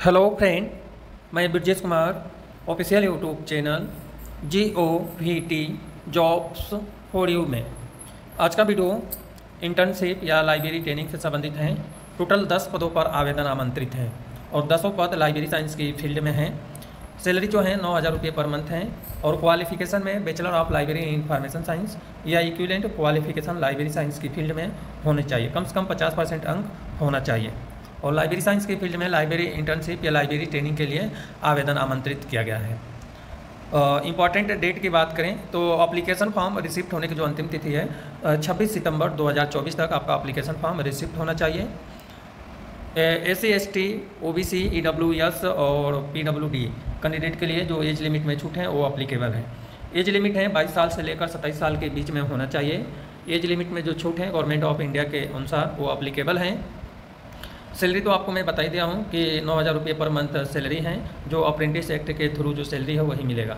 Hello friend मैं Brajesh Kumar official YouTube channel G O V T jobs for you में। आज का video internship या library training से संबंधित है। टोटल दस पदों पर आवेदन आमंत्रित हैं और दसों पद लाइब्रेरी साइंस की फ़ील्ड में हैं। सैलरी जो है नौ हज़ार रुपये पर मंथ है और क्वालिफिकेशन में bachelor of library information science या इक्विलेंट क्वालिफिकेशन लाइब्रेरी साइंस की फ़ील्ड में होने चाहिए। कम से कम पचास परसेंट अंक होना चाहिए। और लाइब्रेरी साइंस के फ़ील्ड में लाइब्रेरी इंटर्नशिप या लाइब्रेरी ट्रेनिंग के लिए आवेदन आमंत्रित किया गया है। इंपॉर्टेंट डेट की बात करें तो अप्लीकेशन फॉर्म रिसिप्ट होने की जो अंतिम तिथि है छब्बीस सितंबर 2024 तक आपका अप्लीकेशन फॉर्म रिसिप्ट होना चाहिए। S C S T O B C E W S और पी डब्ल्यू डी कैंडिडेट के लिए जो एज लिमिट में छूट है, वो अप्लीकेबल है। एज लिमिट है बाईस साल से लेकर सत्ताईस साल के बीच में होना चाहिए। एज लिमिट में जो छूट है गवर्नमेंट ऑफ़ इंडिया के अनुसार वो अप्लीकेबल हैं। सैलरी तो आपको मैं बता ही दिया हूँ कि नौ हज़ार रुपये पर मंथ सैलरी है, जो अप्रेंटिस एक्ट के थ्रू जो सैलरी है वही मिलेगा।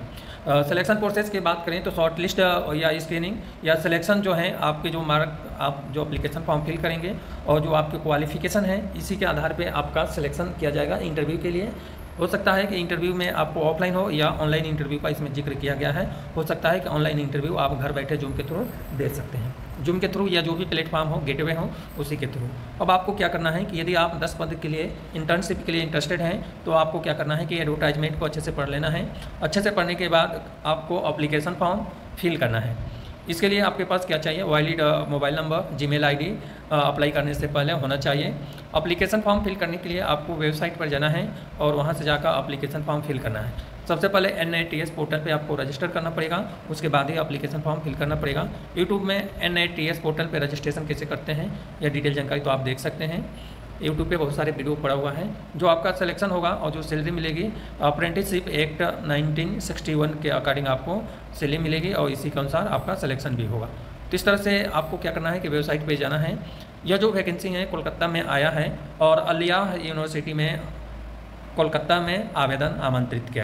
सिलेक्शन प्रोसेस की बात करें तो शॉर्ट लिस्ट या स्क्रीनिंग या सिलेक्शन जो है, आपके जो मार्क आप जो अप्लीकेशन फॉर्म फिल करेंगे और जो आपके क्वालिफिकेशन है, इसी के आधार पर आपका सिलेक्शन किया जाएगा इंटरव्यू के लिए। हो सकता है कि इंटरव्यू में आपको ऑफलाइन हो या ऑनलाइन इंटरव्यू का इसमें ज़िक्र किया गया है। हो सकता है कि ऑनलाइन इंटरव्यू आप घर बैठे जूम के थ्रू दे सकते हैं। जूम के थ्रू या जो भी प्लेटफॉर्म हो गेटवे हो, उसी के थ्रू अब आपको क्या करना है कि यदि आप 10 पद के लिए इंटर्नशिप के लिए इंटरेस्टेड हैं तो आपको क्या करना है कि एडवर्टाइजमेंट को अच्छे से पढ़ लेना है। अच्छे से पढ़ने के बाद आपको अप्लीकेशन फॉर्म फिल करना है। इसके लिए आपके पास क्या चाहिए? Valid mobile number Gmail ID apply करने से पहले होना चाहिए। अप्लीकेशन फॉर्म फिल करने के लिए आपको वेबसाइट पर जाना है और वहाँ से जाकर अप्लीकेशन फॉर्म फिल करना है। सबसे पहले N I T S portal पर आपको रजिस्टर करना पड़ेगा, उसके बाद ही अप्लीकेशन फॉर्म फिल करना पड़ेगा। यूट्यूब में N I T S portal पर रजिस्ट्रेशन कैसे करते हैं या डिटेल जानकारी तो आप देख सकते हैं। यूट्यूब पे बहुत सारे वीडियो पड़ा हुआ है, जो आपका सिलेक्शन होगा और जो सैलरी मिलेगी अप्रेंटिसशिप एक्ट 1961 के अकॉर्डिंग आपको सैलरी मिलेगी और इसी के अनुसार आपका सिलेक्शन भी होगा। तो इस तरह से आपको क्या करना है कि वेबसाइट पे जाना है। यह जो वैकेंसी है, कोलकाता में आया है और अलिया यूनिवर्सिटी में कोलकाता में आवेदन आमंत्रित किया।